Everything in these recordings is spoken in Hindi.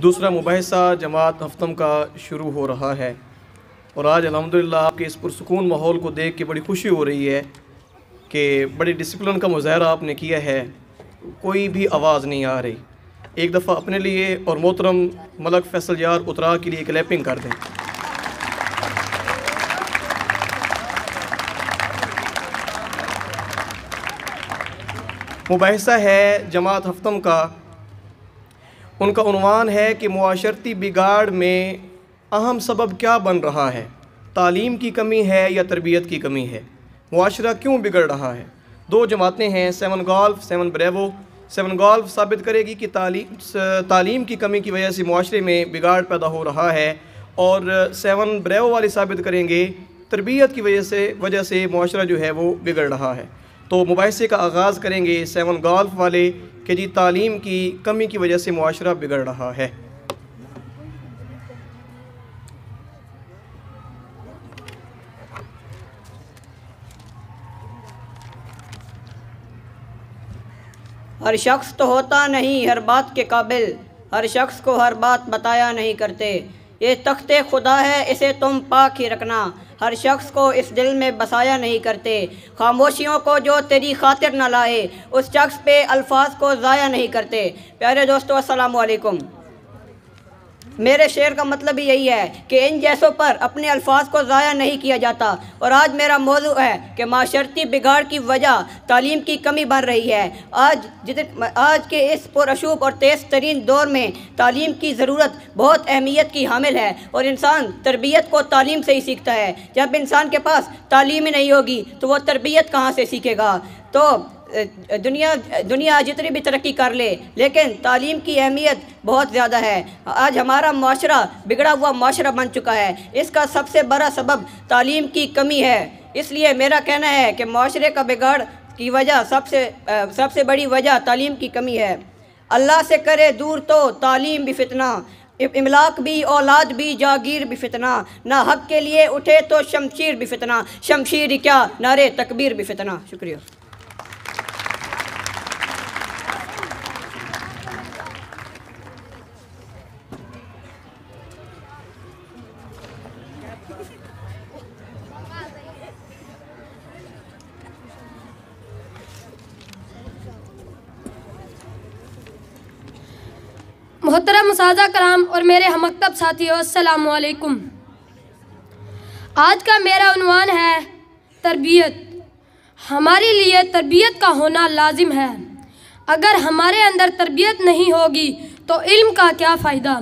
दूसरा मुबासा जमात हफ्तम का शुरू हो रहा है। और आज अल्हम्दुलिल्लाह आपके इस पुरसकून माहौल को देख के बड़ी खुशी हो रही है कि बड़ी डिसिप्लिन का मुजाहरा आपने किया है। कोई भी आवाज़ नहीं आ रही। एक दफ़ा अपने लिए और मोहतरम मलक फैसल यार उतरा के लिए क्लैपिंग कर दें। मुबासा है जमात हफ्तम का। उनका उनवान है कि मुआशरती बिगाड़ में अहम सबब क्या बन रहा है? तालीम की कमी है या तरबियत की कमी है? मुआशरा क्यों बिगड़ रहा है? दो जमातें हैं, seven golf, seven bravo. Seven golf साबित करेगी कि तालीम तालीम की कमी की वजह से मुआशरे में बिगाड़ पैदा हो रहा है और सेवन ब्रेवो वाले साबित करेंगे। तरबियत की वजह से वजह से मुआशरा जो है वो बिगड़ रहा है। तो मुबासे का आगाज़ करेंगे सेवन गोल्फ वाले कि जी तालीम की कमी की वजह से मुआशरा बिगड़ रहा है। हर शख्स तो होता नहीं हर बात के काबिल। हर शख्स को हर बात बताया नहीं करते। ये तख्ते खुदा है, इसे तुम पाक ही रखना। हर शख्स को इस दिल में बसाया नहीं करते। खामोशियों को जो तेरी खातिर न लाए, उस शख्स पे अल्फाज को ज़ाया नहीं करते। प्यारे दोस्तों अस्सलाम वालेकुम मेरे शेर का मतलब ही यही है कि इन जैसों पर अपने अल्फाज को ज़ाया नहीं किया जाता। और आज मेरा मौजू है कि माशरती बिगाड़ की वजह तालीम की कमी बन रही है। आज जितने, आज के इस पुरशूब और तेज़ तरीन दौर में तालीम की ज़रूरत बहुत अहमियत की हामिल है और इंसान तरबियत को तालीम से ही सीखता है। जब इंसान के पास तालीम ही नहीं होगी तो वह तरबियत कहाँ से सीखेगा? तो दुनिया दुनिया जितनी भी तरक्की कर ले, लेकिन तालीम की अहमियत बहुत ज़्यादा है। आज हमारा माशरा बिगड़ा हुआ माशरा बन चुका है। इसका सबसे बड़ा सबब तालीम की कमी है। इसलिए मेरा कहना है कि माशरे का बिगाड़ की वजह सबसे सबसे बड़ी वजह तालीम की कमी है। अल्लाह से करे दूर तो तालीम भी फितना इमलाक भी, औलाद भी, जागीर भी फितना। ना हक के लिए उठे तो शमशीर भी फितना। शमशीर क्या? नारे तकबीर भी फितना। शुक्रिया। साजा कराम और मेरे हमकतब साथियों असलकुम आज का मेरा उनवान है तरबियत। हमारे लिए तरबियत का होना लाजिम है। अगर हमारे अंदर तरबियत नहीं होगी तो इल्म का क्या फ़ायदा?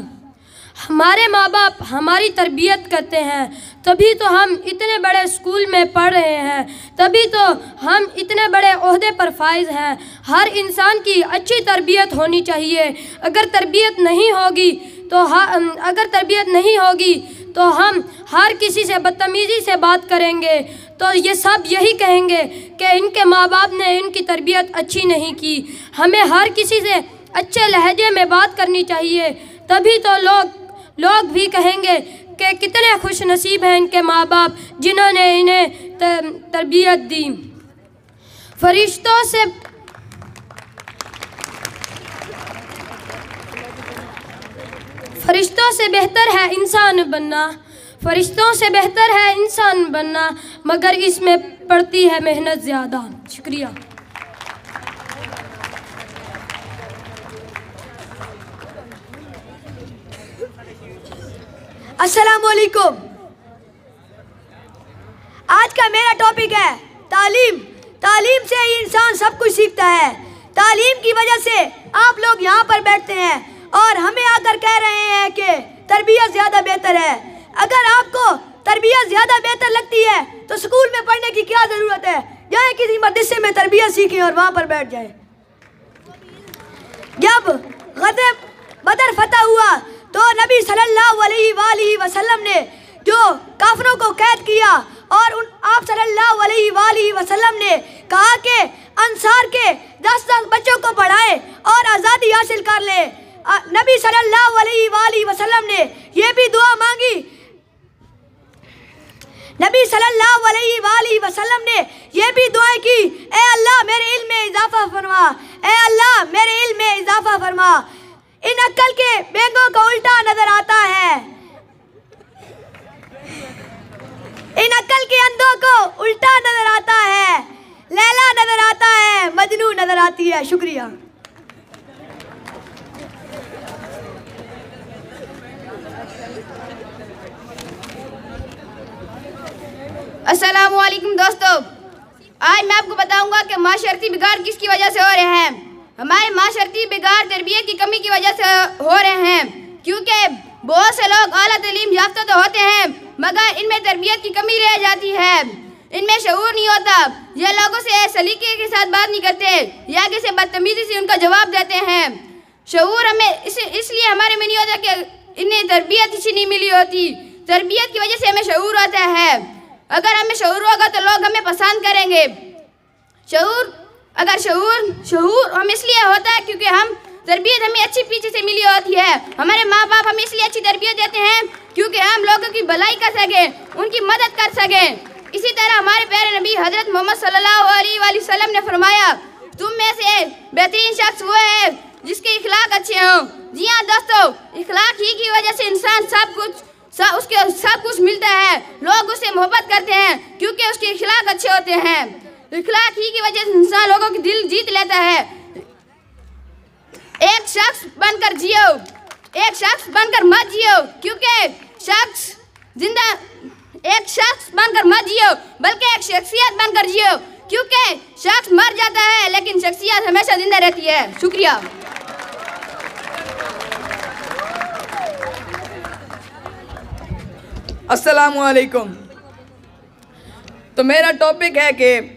हमारे माँ बाप हमारी तरबियत करते हैं। तभी तो हम इतने बड़े स्कूल में पढ़ रहे हैं। तभी तो हम इतने बड़े अहदे पर फाइज हैं। हर इंसान की अच्छी तरबियत होनी चाहिए। अगर तरबियत नहीं होगी तो अगर तरबियत नहीं होगी तो हम हर किसी से बदतमीज़ी से बात करेंगे। तो ये सब यही कहेंगे कि इनके माँ बाप ने इनकी तरबियत अच्छी नहीं की। हमें हर किसी से अच्छे लहजे में बात करनी चाहिए। तभी तो लोग लोग भी कहेंगे कि कितने खुश नसीब हैं इनके माँ बाप जिन्होंने इन्हें तरबियत दी। फरिश्तों से फरिश्तों से बेहतर है इंसान बनना। फरिश्तों से बेहतर है इंसान बनना, मगर इसमें पड़ती है मेहनत ज़्यादा। शुक्रिया। असलकुम आज का मेरा टॉपिक है तालीम। तालीम से ही इंसान सब कुछ सीखता है। तालीम की वजह से आप लोग यहाँ पर बैठते हैं और हमें आकर कह रहे हैं कि तरबियत ज़्यादा बेहतर है। अगर आपको तरबियत ज़्यादा बेहतर लगती है तो स्कूल में पढ़ने की क्या ज़रूरत है? जाए किसी मदरसे में तरबियत सीखें और वहाँ पर बैठ जाए। जब गजब बदर फतह हुआ तो नबी सल्लल्लाहु अलैहि वसल्लम ने जो काफरों को कैद किया और उन आप सल्लल्लाहु अलैहि वसल्लम ने कहा कि अंसार के दस दस बच्चों को पढ़ाए और आज़ादी हासिल कर ले। नबी सल्लल्लाहु अलैहि वसल्लम ने ये भी दुआ मांगी। नबी सल्लल्लाहु अलैहि वसल्लम ने यह भी दुआएँ की, ए अल्लाह मेरे इल्म में इजाफा फरमा, ए अल्लाह मेरे इल्म में इजाफा फरमा। इन अक्ल के बैंगों का उल्टा नज़र आता है। इन अक्ल के अंधों को उल्टा नज़र आता है। लैला नज़र आता है, मजनू नज़र आती है। शुक्रिया। असलम दोस्तों। आज मैं आपको बताऊँगा कि माशरती बिगाड़ किसकी वजह से हो रहे हैं। हमारे माशरती बेकार तरबियत की कमी की वजह से हो रहे हैं, क्योंकि बहुत से लोग अला तलीम याफ्ता तो होते हैं, मगर इनमें तरबियत की कमी रह जाती है। इनमें शूर नहीं होता, ये लोगों से सलीके के साथ बात नहीं करते, या किसी बदतमीजी से उनका जवाब देते हैं। शूर हमें इस, इसलिए हमारे में नहीं होता कि इन्हें तरबियत इसी नहीं मिली होती। तरबियत की वजह से हमें शूर होता है। अगर हमें शूर होगा तो लोग हमें पसंद करेंगे। शूर अगर शहूर शहूर हम इसलिए होता है क्योंकि हम तरबियत हमें अच्छी पीछे से मिली होती है। हमारे माँ बाप हमें इसलिए अच्छी तरबियत देते हैं क्योंकि हम लोगों की भलाई कर सकें, उनकी मदद कर सकें। इसी तरह हमारे प्यारे नबी हज़रत मोहम्मद वसल्लम ने फरमाया, तुम में से बेहतरीन शख्स वो है जिसके इखलाक अच्छे हों। जी हाँ दोस्तों, इखलाक ही की वजह से इंसान सब कुछ सब उसके सब कुछ मिलता है। लोग उससे मोहब्बत करते हैं क्योंकि उसके इखलाक अच्छे होते हैं। इखलाक ही की वजह से इंसान लोगों की दिल जीत लेता है। एक शख्स बनकर जियो। एक शख्स बनकर मत जियो, क्योंकि शख्स ज़िंदा, एक शख्स बनकर मत जियो, बल्कि एक शख्सियत बनकर जियो, क्योंकि शख्स मर जाता है, लेकिन शख्सियत हमेशा ज़िंदा रहती है। शुक्रिया। असलकुम तो मेरा टॉपिक है कि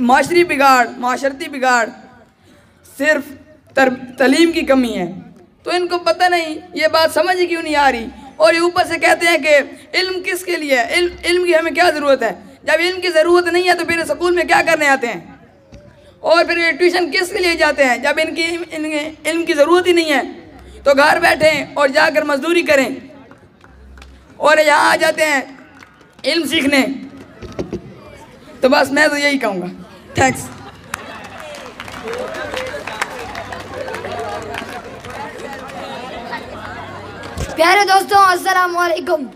माशरी बिगाड़, माशरती बिगाड़, सिर्फ़ तर, तलीम की कमी है। तो इनको पता नहीं, ये बात समझ क्यों नहीं आ रही? और ये ऊपर से कहते हैं कि इल्म किसके लिए है? इल्म इल्म की हमें क्या ज़रूरत है? जब इल्म की ज़रूरत नहीं है तो फिर स्कूल में क्या करने आते हैं? और फिर ट्यूशन किसके लिए जाते हैं? जब इनकी, इनके, इल्म की ज़रूरत ही नहीं है तो घर बैठें और जाकर मजदूरी करें। और यहाँ आ जाते हैं इल्म सीखने। तो बस मैं तो यही कहूँगा। थैंक्स प्यारे दोस्तों, अस्सलाम वालेकुम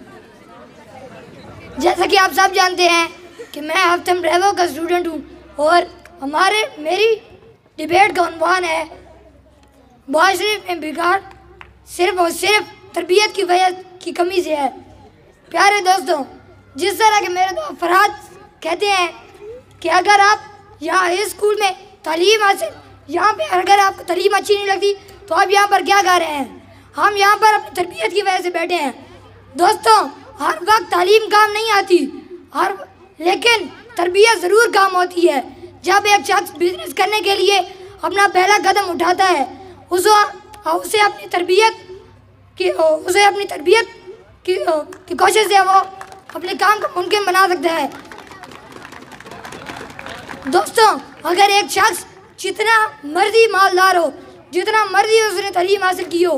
जैसा कि आप सब जानते हैं कि मैं हफ्तम रेवो का स्टूडेंट हूँ और हमारे, मेरी डिबेट का उनवान है। माशरे में बिगाड़ सिर्फ़ और सिर्फ़ तरबियत की वजह की कमी से है। प्यारे दोस्तों, जिस तरह के मेरे दोस्त फरहाद कहते हैं कि अगर आप यहाँ इस स्कूल में तालीम हासिल यहाँ पे अगर आपको तलीम अच्छी नहीं लगती तो आप यहाँ पर क्या कर रहे हैं? हम यहाँ पर अपनी तरबियत की वजह से बैठे हैं। दोस्तों हर वक्त तालीम काम नहीं आती हर लेकिन तरबियत ज़रूर काम होती है। जब एक शख्स बिज़नेस करने के लिए अपना पहला कदम उठाता है उस उसे अपनी तरबियत की उसे अपनी तरबियत की, की कोशिश से वो अपने काम को मुमकिन बना सकता है। दोस्तों, अगर एक शख्स जितना मर्ज़ी मालदार हो, जितना मर्ज़ी उसने तलीम हासिल की हो,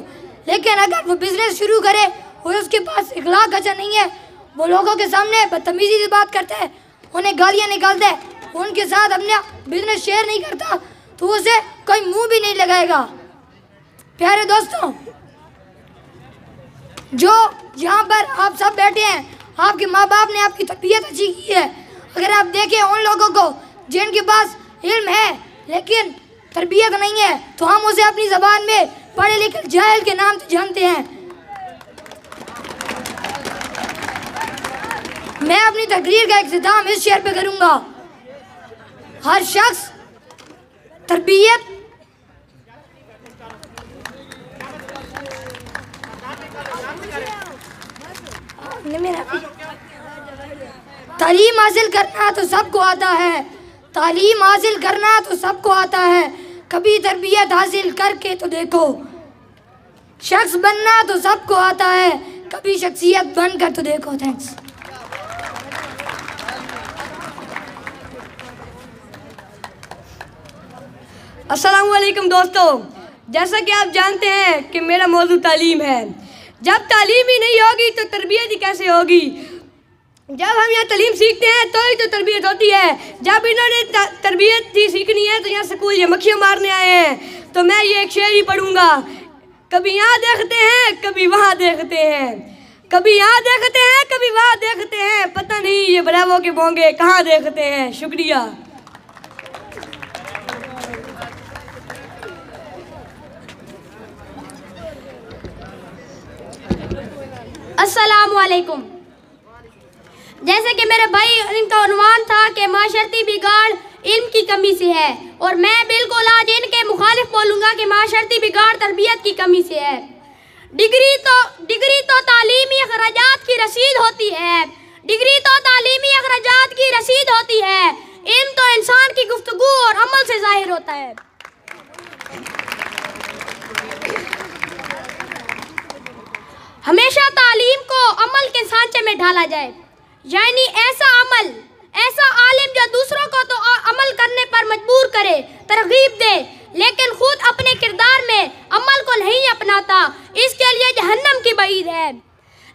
लेकिन अगर वो बिज़नेस शुरू करे और उसके पास इखलाक अच्छा नहीं है, वो लोगों के सामने बदतमीजी से बात करता है, उन्हें गालियाँ निकालता है, उनके साथ अपना बिज़नेस शेयर नहीं करता तो उसे कोई मुँह भी नहीं लगाएगा। प्यारे दोस्तों, जो यहाँ पर आप सब बैठे हैं, आपके माँ बाप ने आपकी तबीयत अच्छी की है, अगर आप देखें उन लोगों को जिनके पास इल्म है, लेकिन तरबियत नहीं है तो हम उसे अपनी ज़बान में पढ़े लिखे जाहिल के नाम से जानते हैं। मैं अपनी तकरीर का इख्तिताम इस शेर पे करूँगा। हर शख्स तरबियत तालीम हासिल करना तो सबको आता है। तालीम हासिल करना तो सबको आता है। कभी तरबियत हासिल करके तो देखो। शख्स बनना तो सबको आता है। कभी शख्सियत बनकर तो देखो थैंक्स अस्सलाम वालेकुम दोस्तों। जैसा कि आप जानते हैं कि मेरा मौजू तालीम है। जब तालीम ही नहीं होगी तो तरबियत ही कैसे होगी? जब हम यहाँ तलीम सीखते हैं तो ही तो तरबियत होती है। जब इन्होंने तरबियत ही सीखनी है तो यहाँ स्कूल ये मक्खियाँ मारने आए हैं। तो मैं ये एक शेर ही पढ़ूँगा। कभी यहाँ देखते हैं, कभी वहाँ देखते हैं। कभी यहाँ देखते हैं, कभी वहाँ देखते हैं। पता नहीं ये बराबो के बोंगे कहाँ देखते हैं। शुक्रिया। अस्सलाम वालेकुम जैसे कि मेरे भाई, इनका उन्वान था कि माशरती बिगाड़ इल्म की कमी से है। और मैं बिल्कुल आज इनके मुखालिफ बोलूँगा कि माशरती बिगाड़ तरबियत की कमी से है। डिग्री तो डिग्री तो तालीमी अखराज की रसीद होती है। डिग्री तो तालीमी अखराज की रसीद होती है। इल्म तो इंसान की गुफ्तगु और अमल से ज़ाहिर होता है। हमेशा तालीम को अमल के सांचे में ढाला जाए। यानी ऐसा अमल, ऐसा आलिम जो दूसरों को तो अमल करने पर मजबूर करे, तरगीब दे, लेकिन खुद अपने किरदार में अमल को नहीं अपनाता, इसके लिए जहन्नम की बईद है।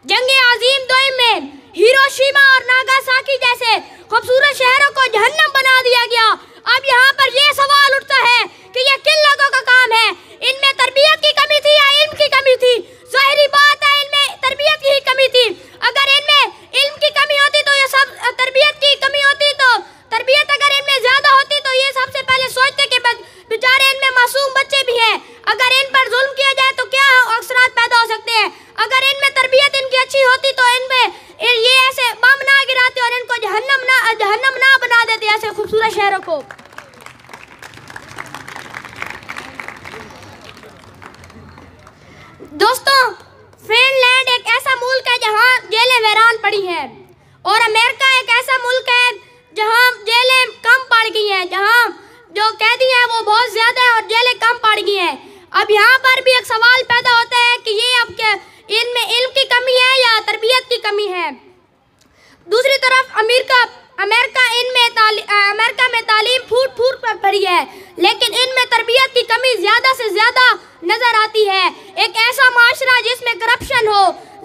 जंग अजीम दोई में हिरोशिमा और नागासाकी जैसे खूबसूरत शहरों को जहन्नम बना दिया गया। अब यहाँ पर यह सवाल उठता है कि यह किन लोगों का काम है इनमें तरबियत की कमी थी या इल्म की कमी थी जाहिरी बात है इनमें तरबियत की ही कमी थी अगर इनमें इल्म की कमी होती तो ये सब तरबियत की कमी होती तो तरबियत अगर इनमें ज़्यादा होती तो ये सबसे पहले सोचते कि बेचारे इनमें मासूम बच्चे भी हैं अगर इन पर जुल्म किया जाए तो क्या अक्सरात पैदा हो सकते हैं अगर इनमें तरबियत इनकी अच्छी होती तो इनमें ये ऐसे बम ना गिराते और इनको जहन्नम ना जहन्नम ना बना देते ऐसे खूबसूरत शहरों को दोस्तों फिनलैंड एक ऐसा मुल्क है जहाँ जेलें वैरान पड़ी हैं और अमेरिका एक ऐसा मुल्क है जहाँ जेलें कम पड़ गई हैं जहाँ जो कैदी हैं वो बहुत ज़्यादा है और जेलें कम पड़ गई हैं अब यहाँ पर भी एक सवाल पैदा होता है कि ये अब के इनमें इल्म की कमी है या तरबियत की कमी है? दूसरी तरफ़ अमेरिका अमेरिका इनमें अमेरिका में तालीम फूट फूट पर भरी है, लेकिन इनमें तरबियत की कमी ज़्यादा से ज़्यादा नज़र आती है। एक ऐसा माशरा जिसमें करप्शन हो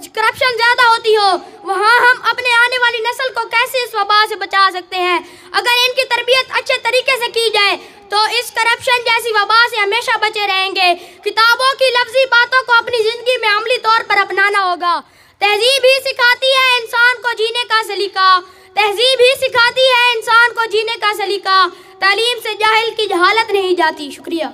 करप्शन ज़्यादा होती हो, वहाँ हम अपने आने वाली नस्ल को कैसे इस वबा से बचा सकते हैं? अगर इनकी तरबियत अच्छे तरीके से की जाए तो इस करप्शन जैसी वबा से हमेशा बचे रहेंगे। किताबों की लफ्जी बातों को अपनी ज़िंदगी में अमली तौर पर अपनाना होगा। तहजीब ही सिखाती है इंसान को जीने का सलीका। तहजीब ही सिखाती है इंसान को जीने का सलीका। तालीम से जाहिल की जहालत नहीं जाती। शुक्रिया।